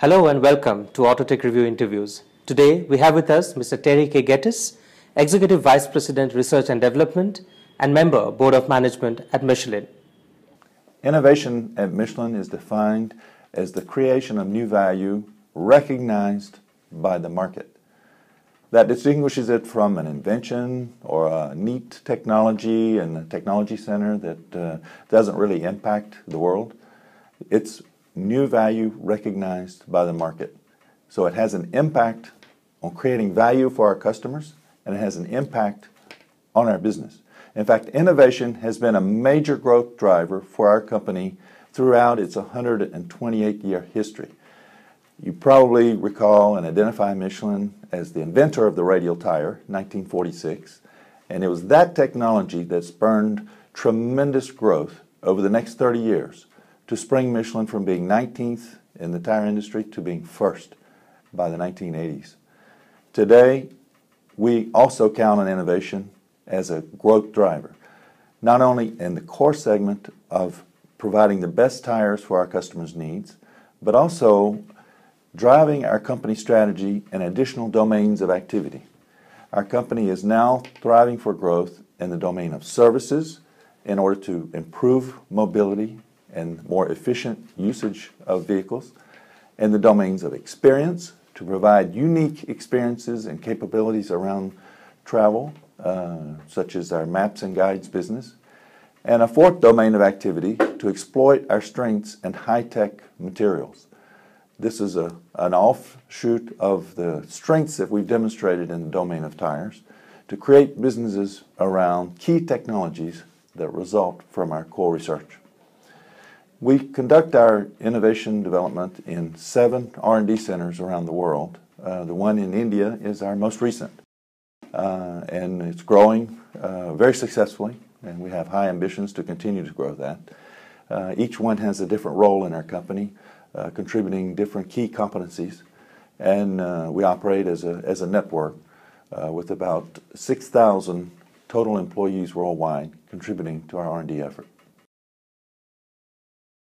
Hello and welcome to Autotech Review Interviews. Today we have with us Mr. Terry K. Gettys, Executive Vice President Research and Development and Member Board of Management at Michelin. Innovation at Michelin is defined as the creation of new value recognized by the market. That distinguishes it from an invention or a neat technology in a technology center that uh, doesn't really impact the world. It's new value recognized by the market. So it has an impact on creating value for our customers and it has an impact on our business. In fact, innovation has been a major growth driver for our company throughout its 128 year history. You probably recall and identify Michelin as the inventor of the radial tire, 1946, and it was that technology that spurned tremendous growth over the next 30 years to spring Michelin from being 19th in the tire industry to being first by the 1980s. Today, we also count on innovation as a growth driver, not only in the core segment of providing the best tires for our customers' needs, but also driving our company strategy in additional domains of activity. Our company is now thriving for growth in the domain of services in order to improve mobility and more efficient usage of vehicles, and the domains of experience to provide unique experiences and capabilities around travel, uh, such as our maps and guides business, and a fourth domain of activity to exploit our strengths in high tech materials. This is a, an offshoot of the strengths that we've demonstrated in the domain of tires to create businesses around key technologies that result from our core research. We conduct our innovation development in seven R&D centers around the world. Uh, the one in India is our most recent, uh, and it's growing uh, very successfully, and we have high ambitions to continue to grow that. Uh, each one has a different role in our company, uh, contributing different key competencies, and uh, we operate as a, as a network with about 6,000 total employees worldwide contributing to our R&D effort.